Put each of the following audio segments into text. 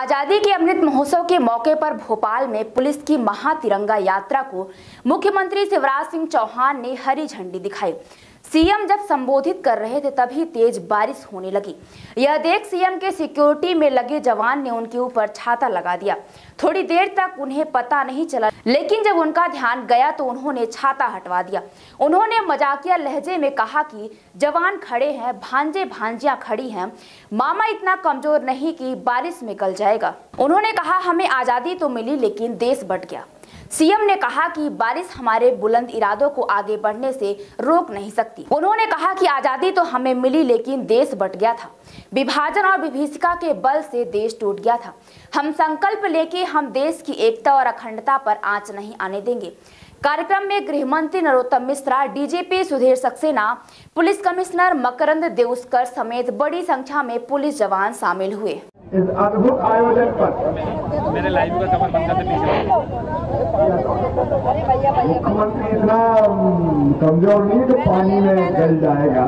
आज़ादी के अमृत महोत्सव के मौके पर भोपाल में पुलिस की महा तिरंगा यात्रा को मुख्यमंत्री शिवराज सिंह चौहान ने हरी झंडी दिखाई। सीएम जब संबोधित कर रहे थे, तभी तेज बारिश होने लगी। यह देख सीएम के सिक्योरिटी में लगे जवान ने उनके ऊपर छाता लगा दिया। थोड़ी देर तक उन्हें पता नहीं चला, लेकिन जब उनका ध्यान गया तो उन्होंने छाता हटवा दिया। उन्होंने मजाकिया लहजे में कहा कि, जवान खड़े हैं, भांजे भांजियाँ खड़ी हैं। मामा इतना कमज़ोर नहीं कि बारिश में गल जाएगा। उन्होंने कहा, हमें आज़ादी तो मिली, लेकिन देश बट गया। सीएम ने कहा कि बारिश हमारे बुलंद इरादों को आगे बढ़ने से रोक नहीं सकती। उन्होंने कहा कि आज़ादी तो हमें मिली, लेकिन देश बट गया था। विभाजन और विभीषिका के बल से देश टूट गया था। हम संकल्प लेके हम देश की एकता और अखंडता पर आँच नहीं आने देंगे। कार्यक्रम में गृह मंत्री Narottam Mishra, DGP Sudhir Saxena, police commissioner Makrand Deuskar समेत बड़ी संख्या में पुलिस जवान शामिल हुए। इस अद्भुत आयोजन पर मेरे लाइव का कवर बंद करते पीछे मुख्यमंत्री इतना कमज़ोर नहीं कि पानी में गल जाएगा।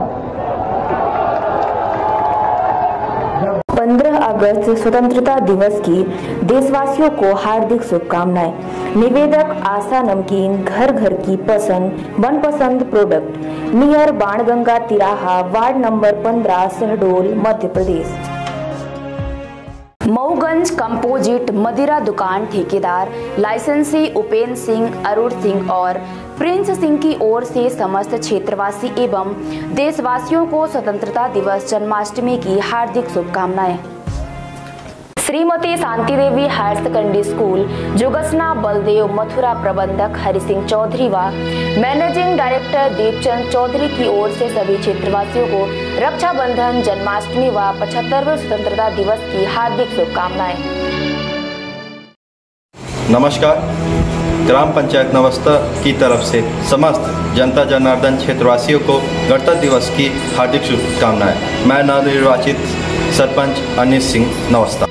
15 अगस्त स्वतंत्रता दिवस की देशवासियों को हार्दिक शुभकामनाएँ। निवेदक आशा नमकीन घर घर की पसंद मनपसंद प्रोडक्ट नियर बाणगंगा तिराहा ward number 15 Shahdol Madhya Pradesh. Mauganj composite मदिरा दुकान ठेकेदार, लाइसेंसी उपेंद्र सिंह, अरुण सिंह और प्रिंस सिंह की ओर से समस्त क्षेत्रवासी एवं देशवासियों को स्वतंत्रता दिवस, जन्माष्टमी की हार्दिक शुभकामनाएँ। Shrimati Shanti Devi higher secondary school, Jogsana Baldev Mathura प्रबंधक हरि सिंह चौधरी व मैनेजिंग डायरेक्टर दीपचंद चौधरी की ओर से सभी क्षेत्रवासियों को रक्षाबंधन, जन्माष्टमी व पचहत्तरवें स्वतंत्रता दिवस की हार्दिक शुभकामनाएँ। नमस्कार। ग्राम पंचायत नवस्था की तरफ़ से समस्त जनता जनार्दन क्षेत्रवासियों को गणतंत्र दिवस की हार्दिक शुभकामनाएँ। मैं नवनिर्वाचित सरपंच अनिल सिंह नवस्था।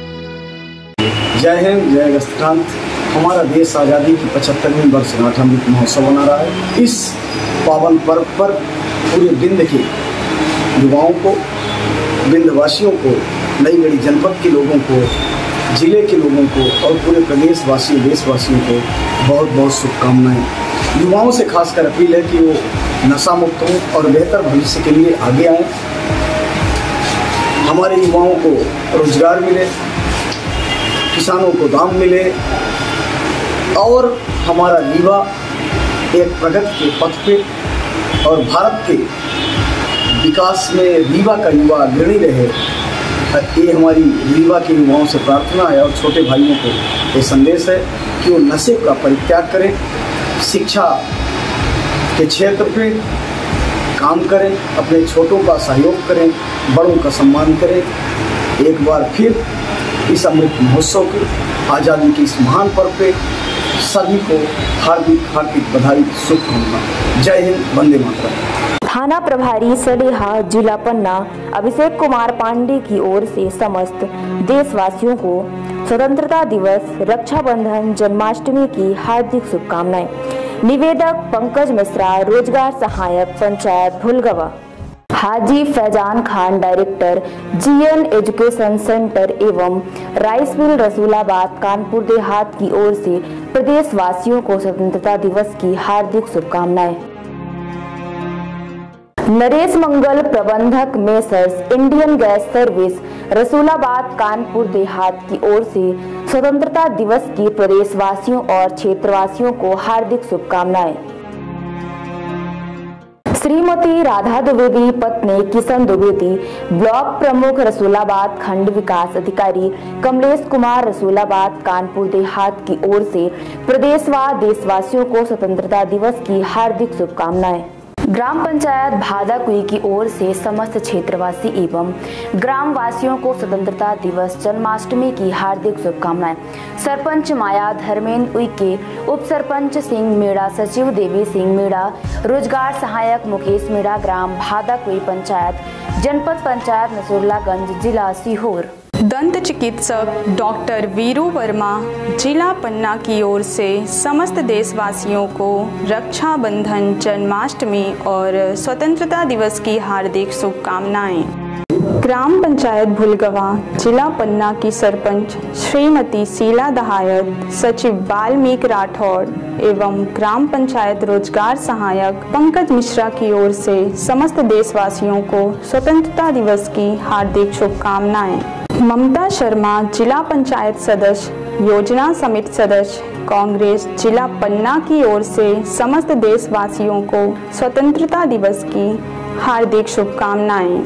जय हिंद, जय अगस्तकांत हमारा देश आज़ादी की पचहत्तरवीं वर्षगांठ अमृत महोत्सव मना रहा है। इस पावन पर्व पर पूरे बिंद के युवाओं को, बिंदवासियों को, नई गढ़ी जनपद के लोगों को, ज़िले के लोगों को और पूरे प्रदेशवासियों देशवासियों को बहुत बहुत शुभकामनाएँ। युवाओं से खासकर अपील है कि वो नशा मुक्त हों और बेहतर भविष्य के लिए आगे आएँ। हमारे युवाओं को रोज़गार मिले किसानों को दाम मिले और हमारा रीवा एक प्रगति के पथ पे और भारत के विकास में रीवा का युवा अग्रणी रहे। ये हमारी रीवा के युवाओं से प्रार्थना है और छोटे भाइयों को ये संदेश है कि वो नशे का परित्याग करें, शिक्षा के क्षेत्र पे काम करें, अपने छोटों का सहयोग करें, बड़ों का सम्मान करें। एक बार फिर इस अमृत महोत्सव के आज़ादी के इस महान पर्व पे सभी को हार्दिक हार्दिक बधाई, शुभकामना। जय हिंद, वंदे मातरम। थाना प्रभारी सलेहा, जिला पन्ना, अभिषेक कुमार पांडे की ओर से समस्त देशवासियों को स्वतंत्रता दिवस, रक्षाबंधन, जन्माष्टमी की हार्दिक शुभकामनाएँ। निवेदक पंकज मिश्रा, रोज़गार सहायक, panchayat Bhulgawa. Haji Faizan Khan director GN education centre एवं राइस मिल रसूलाबाद, कानपुर देहात की ओर से प्रदेशवासियों को स्वतंत्रता दिवस की हार्दिक शुभकामनाएँ। नरेश मंगल प्रबंधक messrs Indian gas service Rasulabad, Kanpur Dehat की ओर से स्वतंत्रता दिवस की प्रदेशवासियों और क्षेत्रवासियों को हार्दिक शुभकामनाएँ। श्रीमती राधा द्विवेदी पत्नी किशन द्विवेदी, ब्लॉक प्रमुख रसूलाबाद खंड विकास अधिकारी कमलेश कुमार रसूलाबाद, कानपुर देहात की ओर से प्रदेश व देशवासियों को स्वतंत्रता दिवस की हार्दिक शुभकामनाएँ। ग्राम पंचायत भादाकुई की ओर से समस्त क्षेत्रवासी एवं ग्राम वासियों को स्वतंत्रता दिवस, जन्माष्टमी की हार्दिक शुभकामनाएँ। सरपंच माया धर्मेंद्र उइके, उप सरपंच सिंह मीणा सचिव देवी सिंह मीणा रोज़गार सहायक मुकेश मीणा ग्राम भादाकुई पंचायत, जनपद पंचायत नसरुल्लागंज जिला सीहोर। दंत चिकित्सक डॉक्टर वीरू वर्मा जिला पन्ना की ओर से समस्त देशवासियों को रक्षाबंधन, जन्माष्टमी और स्वतंत्रता दिवस की हार्दिक शुभकामनाएँ। ग्राम पंचायत भुलगवा जिला पन्ना की सरपंच श्रीमती शीला दहायत, सचिव वाल्मीकि राठौर एवं ग्राम पंचायत रोज़गार सहायक पंकज मिश्रा की ओर से समस्त देशवासियों को स्वतंत्रता दिवस की हार्दिक शुभकामनाएँ। ममता शर्मा जिला पंचायत सदस्य, योजना समिति सदस्य, कांग्रेस जिला पन्ना की ओर से समस्त देशवासियों को स्वतंत्रता दिवस की हार्दिक शुभकामनाएँ।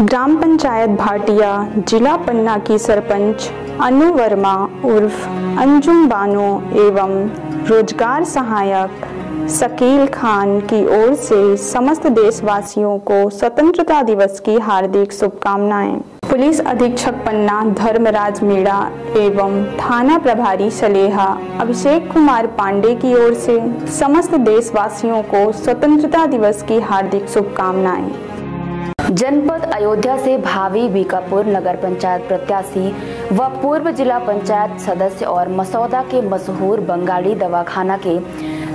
ग्राम पंचायत भाटिया जिला पन्ना की सरपंच अनु वर्मा उर्फ़ अंजुम बानो एवं रोज़गार सहायक शकील खान की ओर से समस्त देशवासियों को स्वतंत्रता दिवस की हार्दिक शुभकामनाएँ। पुलिस अधीक्षक पन्ना, धर्मराज मीणा एवं थाना प्रभारी सलेहा अभिषेक कुमार पांडे की ओर से समस्त देशवासियों को स्वतंत्रता दिवस की हार्दिक शुभकामनाएँ। जनपद अयोध्या से भावी बीकापुर नगर पंचायत प्रत्याशी व पूर्व जिला पंचायत सदस्य और मसौदा के मशहूर बंगाली दवाखाना के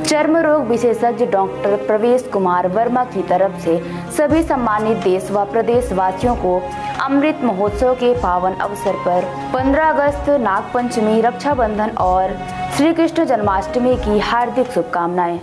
चर्म रोग विशेषज्ञ डॉक्टर प्रवेश कुमार वर्मा की तरफ़ से सभी सम्मानित देश व प्रदेश वासियों को अमृत महोत्सव के पावन अवसर पर 15 अगस्त, नागपंचमी, रक्षाबंधन और श्री कृष्ण जन्माष्टमी की हार्दिक शुभकामनाएँ।